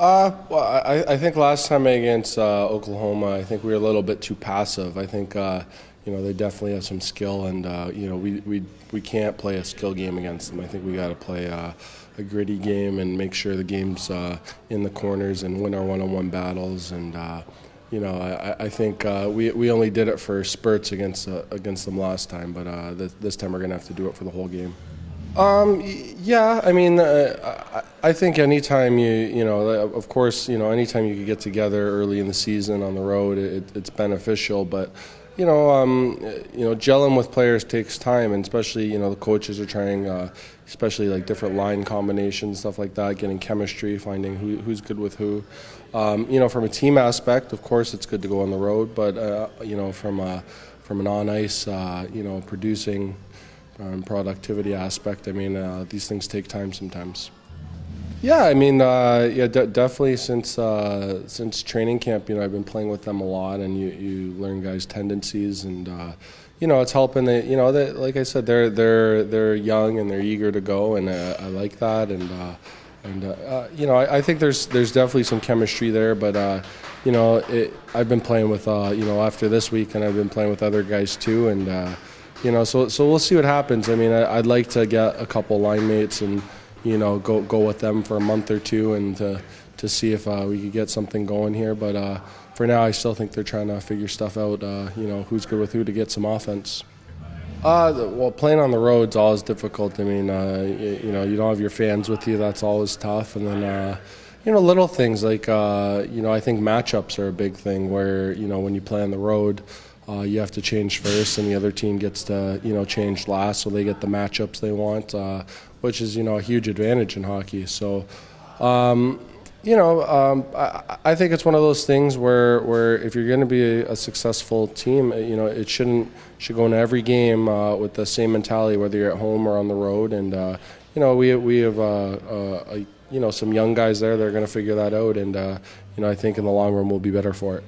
Uh, well, I, I think last time against uh, Oklahoma, I think we were a little bit too passive. I think uh, you know they definitely have some skill, and uh, you know we, we we can't play a skill game against them. I think we got to play uh, a gritty game and make sure the game's uh, in the corners and win our one-on-one battles. And you know I, I think we we only did it for spurts against against them last time, but this, this time we're gonna have to do it for the whole game. Um, yeah, I mean, uh, I think anytime you, you know, of course, you know, anytime you get together early in the season on the road, it, it's beneficial. But, you know, um, you know, gelling with players takes time, and especially, you know, the coaches are trying, uh, especially like different line combinations, stuff like that, getting chemistry, finding who, who's good with who. Um, you know, from a team aspect, of course, it's good to go on the road, but, uh, you know, from a, from an on ice, uh, you know, producing um, productivity aspect. I mean, uh, these things take time sometimes. Yeah, I mean, uh, yeah, de- definitely since uh, since training camp, you know, I've been playing with them a lot, and you, you learn guys' tendencies, and uh, you know, it's helping. That you know, that like I said, they're they're they're young and they're eager to go, and uh, I like that, and uh, and uh, you know, I, I, think there's there's definitely some chemistry there, but you know, it, I've been playing with you know after this week, and I've been playing with other guys too, and you know, so so we'll see what happens. I mean, I, would like to get a couple line mates and you know go go with them for a month or two and to to see if uh, we could get something going here. But uh, for now, I still think they're trying to figure stuff out. Uh, you know, who's good with who to get some offense. Uh, well, playing on the road is always difficult. I mean, uh, you, you, know, you don't have your fans with you. That's always tough. And then, uh, you know, little things like, uh, you know, I think matchups are a big thing where, you know, when you play on the road, uh, you have to change first, and the other team gets to you know change last, so they get the matchups they want, uh, which is you know a huge advantage in hockey. So. Um, you know, um, I, I, think it's one of those things where, where if you're going to be a, a, successful team, you know, it shouldn't should go into every game uh, with the same mentality, whether you're at home or on the road. And uh, you know, we we have uh, uh you know some young guys there that are going to figure that out, and uh, you know, I think in the long run we'll be better for it.